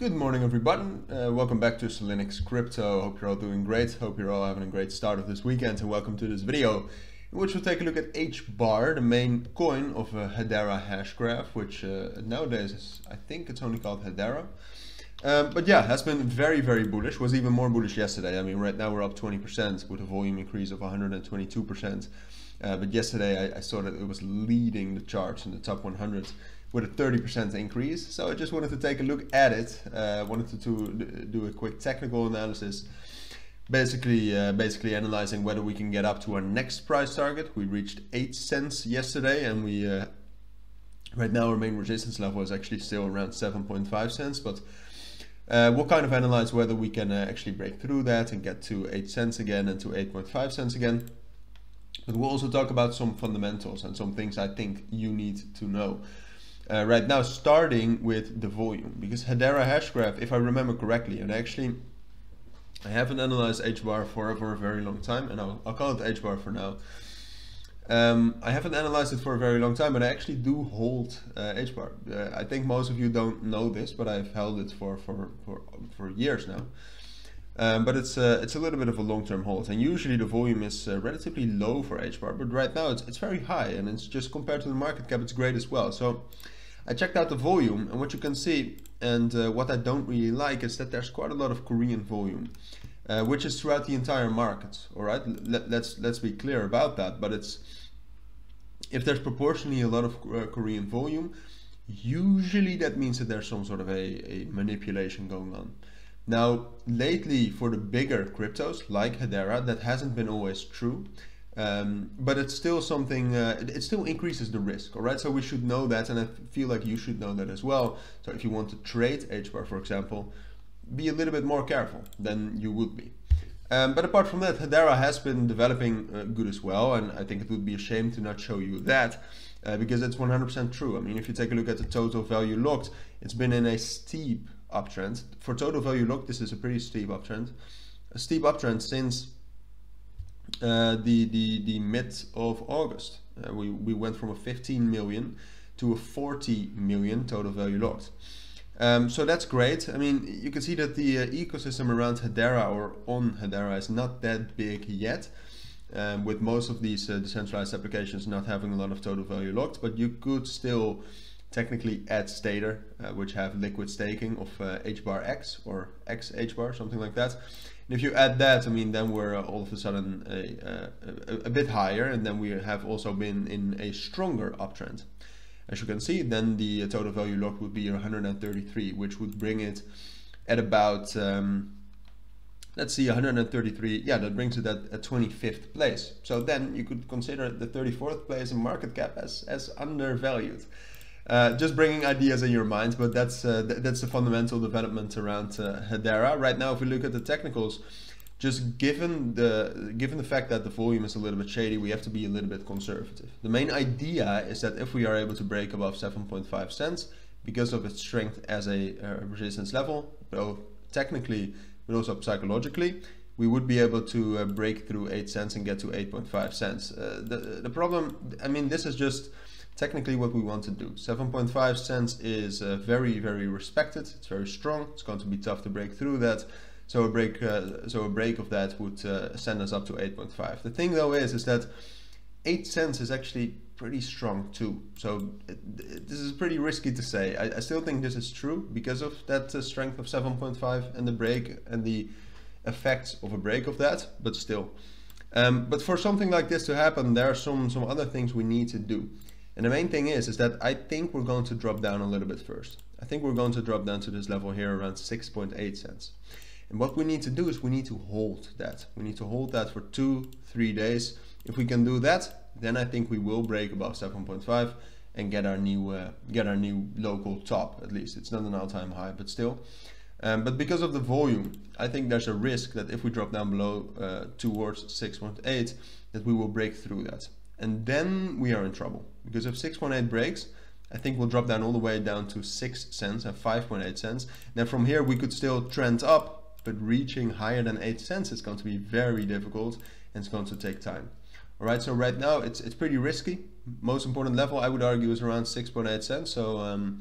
Good morning, everybody. Uh, welcome back to Cilinix Crypto. Hope you're all doing great. Hope you're all having a great start of this weekend. And welcome to this video, in which we'll take a look at HBAR, the main coin of a Hedera Hashgraph, which uh, nowadays is, I think it's only called Hedera. Um, but yeah, has been very, very bullish. Was even more bullish yesterday. I mean, right now we're up 20% with a volume increase of 122%. Uh, but yesterday I, I, saw that it was leading the charts in the top 100 with a 30% increase. So I just wanted to take a look at it. Uh, wanted to, to, do a quick technical analysis. Basically, uh, basically analyzing whether we can get up to our next price target. We reached 8 cents yesterday and we uh, right now our main resistance level is actually still around 7.5 cents. But uh, we'll kind of analyze whether we can uh, actually break through that and get to 8 cents again and to 8.5 cents again. But we'll also talk about some fundamentals and some things I think you need to know. Uh, right now, starting with the volume, because Hedera Hashgraph, if I remember correctly, and actually I haven't analyzed HBAR for, for a very long time, and I'll, I'll call it HBAR for now. Um, I haven't analyzed it for a very long time, but I actually do hold uh, HBAR. Uh, I think most of you don't know this, but I've held it for, for, for, for years now. Um, but it's uh, it's a little bit of a long-term hold, and usually the volume is uh, relatively low for HBAR, but right now it's, it's very high, and it's just compared to the market cap, it's great as well. So I checked out the volume and what you can see and uh, what I don't really like is that there's quite a lot of Korean volume uh, which is throughout the entire market all right? Let, let's let's be clear about that but it's if there's proportionally a lot of uh, Korean volume usually that means that there's some sort of a, a manipulation going on. Now lately for the bigger cryptos like Hedera that hasn't been always true um, but it's still something, uh, it, it, still increases the risk, all right? So we should know that, and I feel like you should know that as well. So if you want to trade HBAR, for example, be a little bit more careful than you would be. Um, but apart from that, Hedera has been developing uh, good as well, and I think it would be a shame to not show you that, uh, because it's 100% true. I mean, if you take a look at the total value locked, it's been in a steep uptrend. For total value locked, this is a pretty steep uptrend. A steep uptrend since the, the, the mid of August. Uh, we, we went from a 15 million to a 40 million total value locked. Um, so that's great. I mean, you can see that the uh, ecosystem around Hedera or on Hedera is not that big yet. Um, with most of these uh, decentralized applications not having a lot of total value locked, but you could still technically add Stader, uh, which have liquid staking of uh, HBAR X or X HBAR, something like that. And if you add that, I mean, then we're all of a sudden a, a, a, bit higher, and then we have also been in a stronger uptrend. As you can see, then the total value locked would be 133, which would bring it at about, um, let's see, 133. Yeah, that brings it at, at 25th place. So then you could consider the 34th place in market cap as, as undervalued. Uh, just bringing ideas in your mind, but that's uh, th that's the fundamental development around uh, Hedera. Right now, if we look at the technicals, just given the given the fact that the volume is a little bit shady, we have to be a little bit conservative. The main idea is that if we are able to break above 7.5 cents because of its strength as a uh, resistance level, both technically but also psychologically, we would be able to uh, break through 8 cents and get to 8.5 cents. Uh, the, the problem, I mean, this is just technically what we want to do. 7.5 cents is uh, very, very respected. It's very strong. It's going to be tough to break through that. So a break, uh, so a break of that would uh, send us up to 8.5. The thing though is, is that 8 cents is actually pretty strong too. So it, it, this is pretty risky to say. I, I, still think this is true because of that uh, strength of 7.5 and the break and the effects of a break of that, but still. Um, but for something like this to happen, there are some, some other things we need to do. And the main thing is, is that I think we're going to drop down a little bit first. I think we're going to drop down to this level here around 6.8 cents. And what we need to do is we need to hold that. We need to hold that for two, three days. If we can do that, then I think we will break above 7.5 and get our new uh, get our new local top at least. It's not an all-time high, but still. Um, but because of the volume, I think there's a risk that if we drop down below uh, towards 6.8, that we will break through that and then we are in trouble because if 6.8 breaks I think we'll drop down all the way down to 6 cents and 5.8 cents then from here we could still trend up but reaching higher than 8 cents is going to be very difficult and it's going to take time All right, so right now it's it's pretty risky. Most important level I would argue is around 6.8 cents. So um,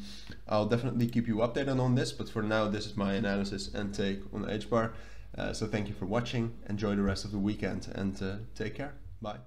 I'll definitely keep you updated on this. But for now, this is my analysis and take on H bar. Uh, so thank you for watching. Enjoy the rest of the weekend and uh, take care. Bye.